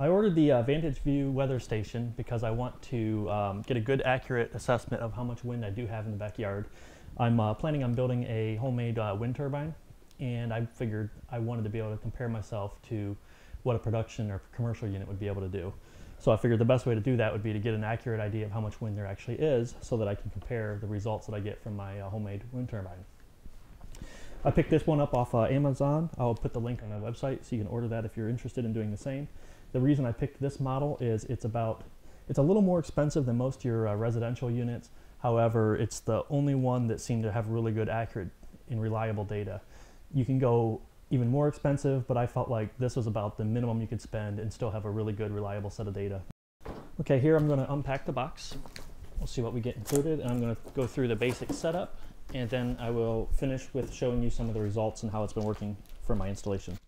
I ordered the uh, Vantage Vue weather station because I want to um, get a good accurate assessment of how much wind I do have in the backyard. I'm uh, planning on building a homemade uh, wind turbine and I figured I wanted to be able to compare myself to what a production or commercial unit would be able to do. So I figured the best way to do that would be to get an accurate idea of how much wind there actually is so that I can compare the results that I get from my uh, homemade wind turbine. I picked this one up off uh, Amazon. I'll put the link on my website so you can order that if you're interested in doing the same. The reason I picked this model is it's about, it's a little more expensive than most of your uh, residential units. However, it's the only one that seemed to have really good, accurate, and reliable data. You can go even more expensive, but I felt like this was about the minimum you could spend and still have a really good, reliable set of data. Okay, here I'm gonna unpack the box. We'll see what we get included, and I'm gonna go through the basic setup, and then I will finish with showing you some of the results and how it's been working for my installation.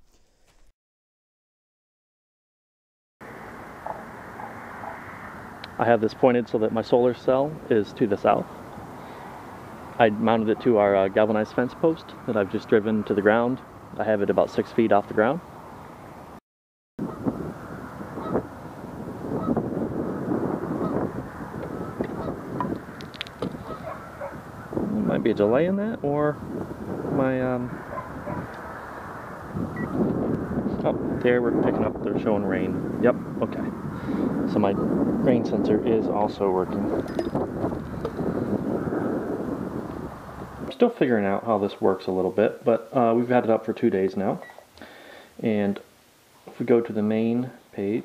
I have this pointed so that my solar cell is to the south. I mounted it to our uh, galvanized fence post that I've just driven to the ground I have it about six feet off the ground. There might be a delay in that, or my, um, oh, there we're picking up, they're showing rain. Yep, okay. So my rain sensor is also working I'm still figuring out how this works a little bit, but uh, we've had it up for two days now. And if we go to the main page,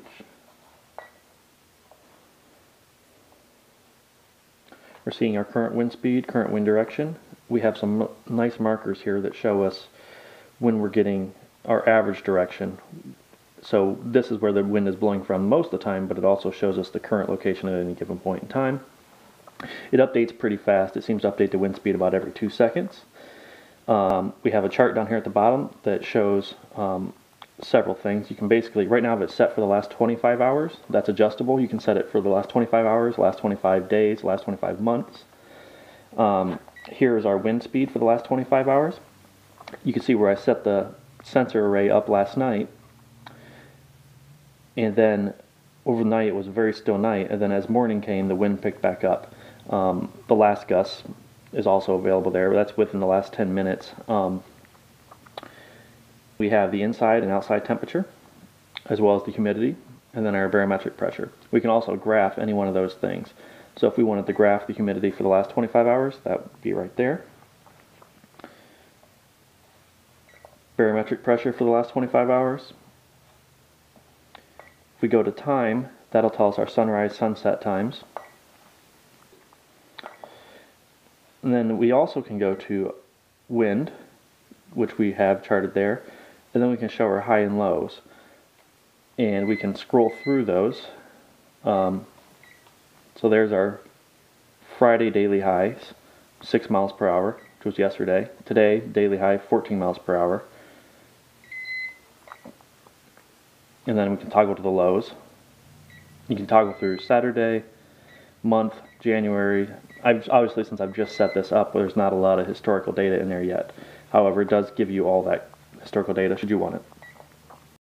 we're seeing our current wind speed, current wind direction. We have some nice markers here that show us when we're getting our average direction. So this is where the wind is blowing from most of the time, but it also shows us the current location at any given point in time. It updates pretty fast. It seems to update the wind speed about every two seconds. Um, we have a chart down here at the bottom that shows um, several things. You can basically, right now if it's set for the last 25 hours, that's adjustable. You can set it for the last 25 hours, last 25 days, last 25 months. Um, here is our wind speed for the last 25 hours. You can see where I set the sensor array up last night. And then overnight it was a very still night. And then as morning came, the wind picked back up. Um, the last gust is also available there, that's within the last 10 minutes. Um, we have the inside and outside temperature, as well as the humidity, and then our barometric pressure. We can also graph any one of those things. So if we wanted to graph the humidity for the last 25 hours, that would be right there. Barometric pressure for the last 25 hours. If we go to time, that'll tell us our sunrise, sunset times. And then we also can go to wind, which we have charted there, and then we can show our high and lows. And we can scroll through those. Um, so there's our Friday daily highs, 6 miles per hour, which was yesterday. Today, daily high, 14 miles per hour. And then we can toggle to the lows. You can toggle through Saturday, month, January, I've, obviously since I've just set this up, there's not a lot of historical data in there yet. However, it does give you all that historical data should you want it.